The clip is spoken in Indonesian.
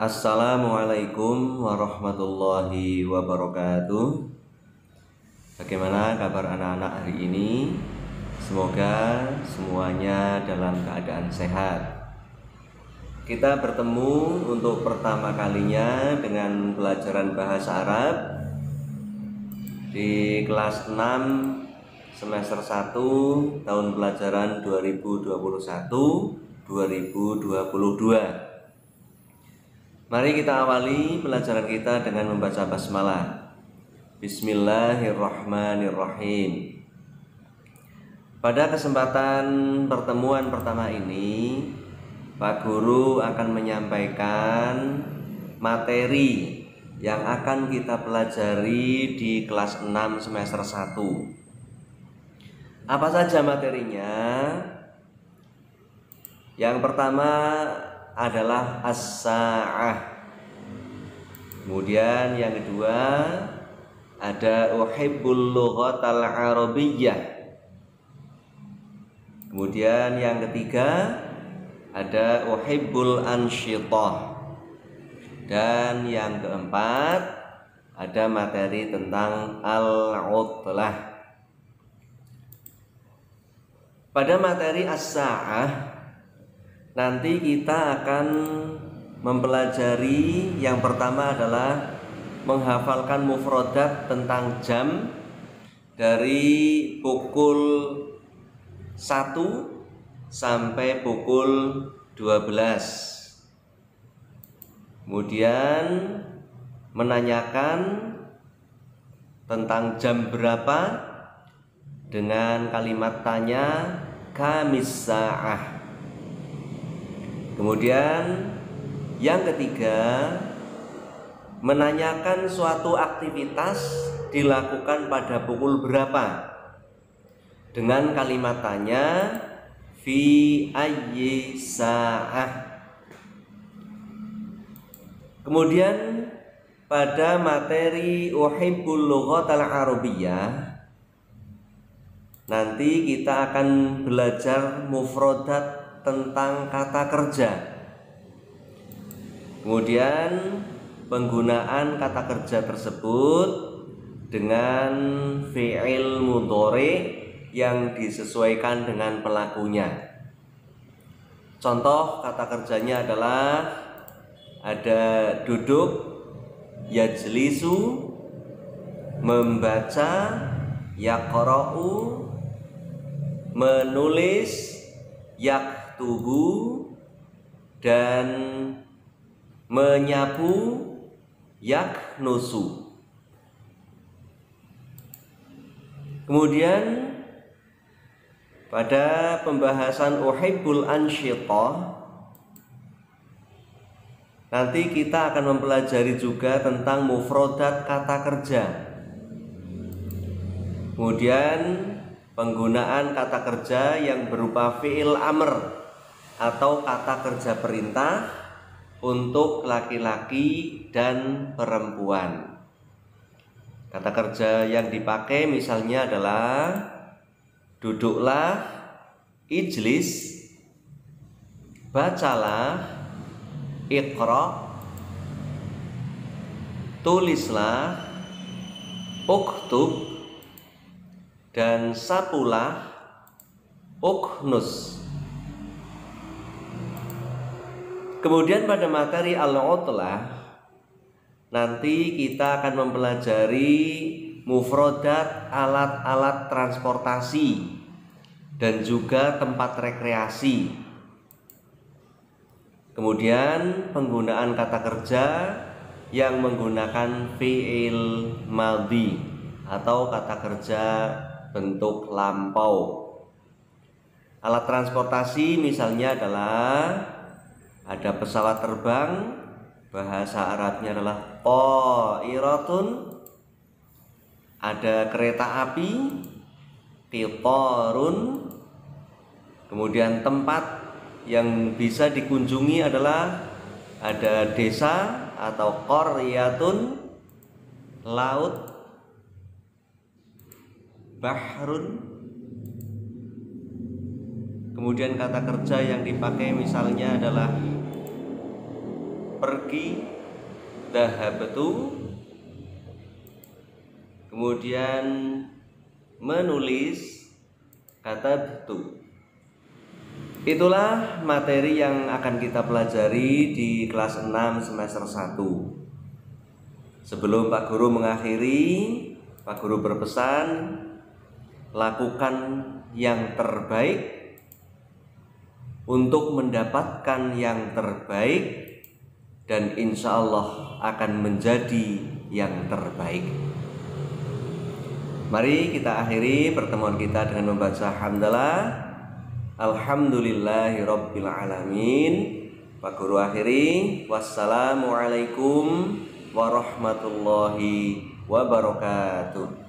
Assalamualaikum warahmatullahi wabarakatuh. Bagaimana kabar anak-anak hari ini? Semoga semuanya dalam keadaan sehat. Kita bertemu untuk pertama kalinya dengan pelajaran bahasa Arab Di kelas 6 semester 1 tahun pelajaran 2021-2022 Mari kita awali pelajaran kita dengan membaca basmalah. Bismillahirrahmanirrahim. Pada kesempatan pertemuan pertama ini, Pak Guru akan menyampaikan materi yang akan kita pelajari di kelas 6 semester 1. Apa saja materinya? Yang pertama adalah as-sa'ah. Kemudian yang kedua ada uhibbul lughatal arabiyyah. Kemudian yang ketiga ada uhibbul ansyitah. Dan yang keempat ada materi tentang al-utlah. Pada materi as-sa'ah Nanti kita akan mempelajari. Yang pertama adalah menghafalkan mufrodat tentang jam dari pukul 1 sampai pukul 12 kemudian menanyakan tentang jam berapa dengan kalimat tanya kamis sa'ah Kemudian yang ketiga menanyakan suatu aktivitas dilakukan pada pukul berapa. Dengan kalimat tanya fi ayyi sa'ah. Kemudian pada materi uhibbul lughatal arabiyyah nanti kita akan belajar mufrodat tentang kata kerja. Kemudian penggunaan kata kerja tersebut dengan fi'il mudhari yang disesuaikan dengan pelakunya. Contoh kata kerjanya adalah ada duduk, yajlisu, membaca, yaqra'u, menulis, yak tubuh dan menyapu yak nusu. Kemudian pada pembahasan uhibbul ansyitah nanti kita akan mempelajari juga tentang mufrodat kata kerja. Kemudian penggunaan kata kerja yang berupa fi'il amr atau kata kerja perintah untuk laki-laki dan perempuan. Kata kerja yang dipakai misalnya adalah duduklah, ijlis, bacalah, ikra, tulislah, uktub, dan sapulah, uknus. Kemudian pada materi al-utlah nanti kita akan mempelajari mufrodat alat-alat transportasi dan juga tempat rekreasi. Kemudian penggunaan kata kerja yang menggunakan fi'il maldi atau kata kerja bentuk lampau. Alat transportasi misalnya adalah ada pesawat terbang bahasa Arabnya adalah iratun ada kereta api titorun kemudian tempat yang bisa dikunjungi adalah ada desa atau koryatun laut bahrun. Kemudian kata kerja yang dipakai misalnya adalah pergi dahabtu. Kemudian menulis kata tu itulah materi yang akan kita pelajari di kelas 6 semester 1 sebelum Pak Guru mengakhiri Pak Guru berpesan lakukan yang terbaik untuk mendapatkan yang terbaik dan insya Allah akan menjadi yang terbaik. Mari kita akhiri pertemuan kita dengan membaca hamdalah. Alhamdulillahirabbil alamin. Pak Guru akhiri. Wassalamualaikum warahmatullahi wabarakatuh.